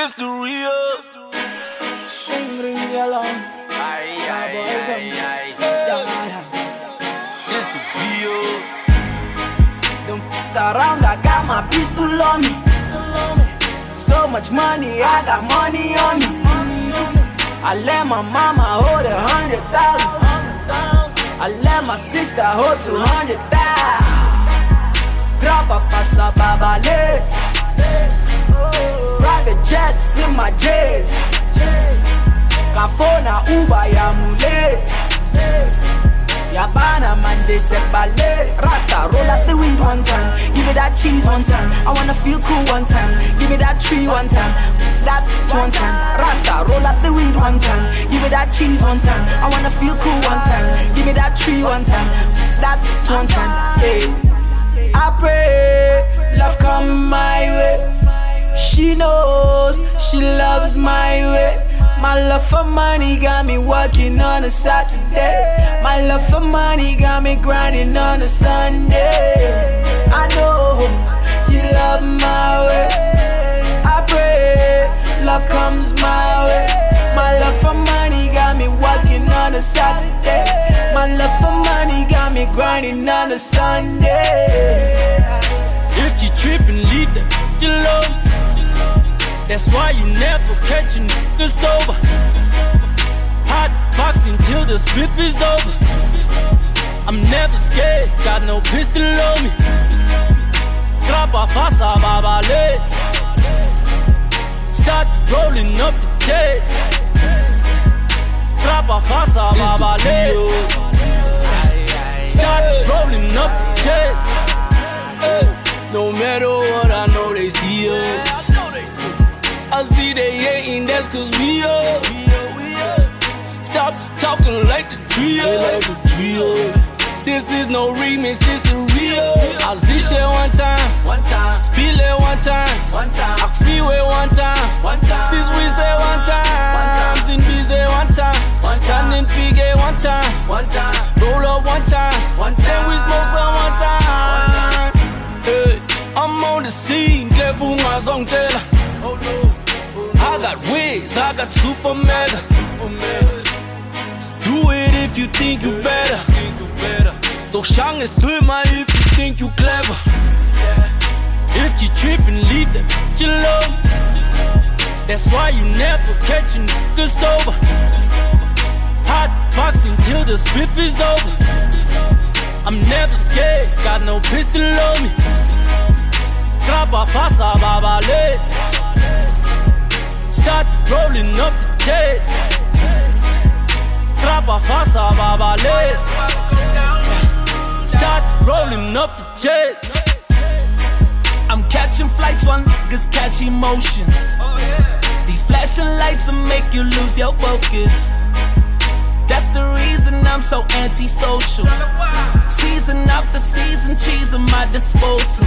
It's the real. Ring ring yellow. Ay, ay, boy, ay, ay. Yeah, yeah. It's the real. Don't fuck around, I got my pistol on me. So much money, I got money on me. I let my mama hold a hundred thousand. I let my sister hold two hundred thousand. Drop a fassa babales. Private jets in my jets. Kafona Uber ya mullet. Yabana manje sebale Rasta roll up the weed one time Give me that cheese one time I wanna feel cool one time Give me that tree one time That one time Rasta roll up the weed one time Give me that cheese one time I wanna feel cool one time Give me that tree one time That one time Hey I pray love come my way she knows she loves my way. My love for money got me working on a Saturday. My love for money got me grinding on a Sunday. I know you love my way. I pray love comes my way. My love for money got me working on a Saturday. My love for money got me grinding on a Sunday. If you trippin', leave that alone. That's why you never catch a nigga sober. Hot boxing till the spliff is over. I'm never scared, got no pistol on me. Grappa fasa babales. Start rolling up the jet. Grappa fasa babales. Start rolling up the jet. No matter what, I know they see us. I see they hating, that's cause we up. Stop talking like the trio. Like the trio. This is no remix, this the real. I see shit one time, one time. Spill it one time, one time. I feel it one time, one time. Since we say one time, one time. Sin B say one time, one time. Figure one time, one time. Roll up one time, one time. Then we smoke some one time. Hey, I'm on the scene, devil my song Wiz, I got super mega. Do it if you think you better. So shang is drømmer if you think you clever. If you trippin', leave that bitch alone. That's why you never catch a nigga sober. Hot boxing till the spiff is over. I'm never scared, got no pistol on me. Grappa fasa babales. Start rolling up the jet. Grappa fasa babales. Start rolling up the jet. I'm catching flights while niggas catch emotions. These flashing lights will make you lose your focus. That's the reason I'm so antisocial. Season after season, cheese at my disposal.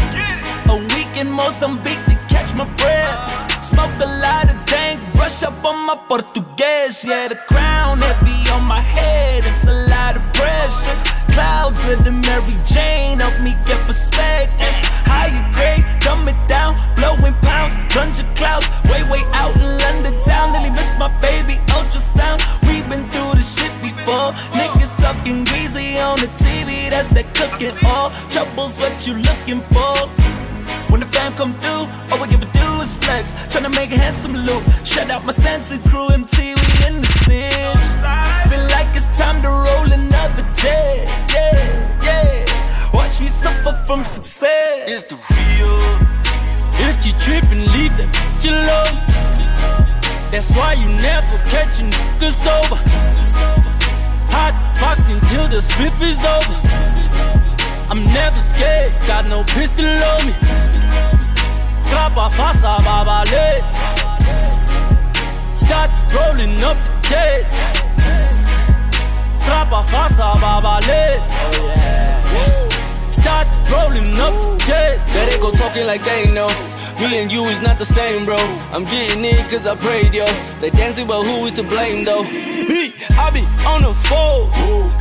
A week in Mozambique to catch my breath. Smoke a lot of dank, brush up on my Portuguese. Yeah, the crown heavy on my head, it's a lot of pressure. Clouds of the Mary Jane help me get perspective. Higher grade, coming down, blowing pounds, lunge clouds, way, way out in London town. Nearly missed my baby ultrasound. We've been through this shit before. Niggas talking greasy on the TV, that's that cooking. All trouble's what you looking for. When the fam come through, all we give a do is flex. Tryna make a handsome look. Shut out my Sandton crew, Emtee, we in the cinch. Feel like it's time to roll another jet. Yeah, yeah. Watch me suffer from success. It's the real. If you trippin', leave that bitch alone. That's why you never catch a nigga sober. Hot boxing till the spliff is over. I'm never scared, got no pistol on me. Grappa fasa babales. Start rolling up the jet. Grappa fasa babales. Start rolling up the jet. There they go talking like they know. Me and you is not the same, bro. I'm getting it cause I prayed, yo. They dancing, but who is to blame, though? Me, I be on the phone,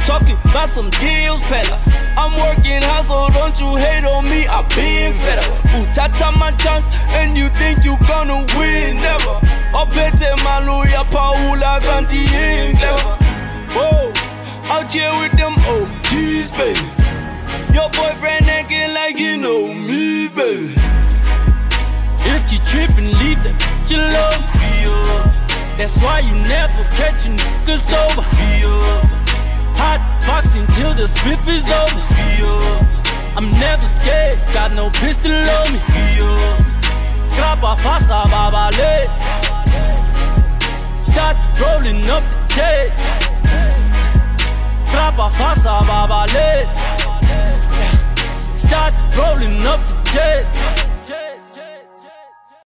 talking about some deals, pella. I'm working hard, so don't you hate on me. I been fed up. Ooh, tata my chance, and you think you gonna win? Never. I Opete maluya paula ganti clever. Whoa, out here with them OGs, baby. Your boyfriend acting like you know me, baby. If you trippin', leave that bitch alone. That's why you never catch a nigga sober. Hot boxing till the spiff is over. I'm never scared, got no pistol on me. Grappa fasa babalets. Start rolling up the jet. Grappa fasa babalets. Start rolling up the jet.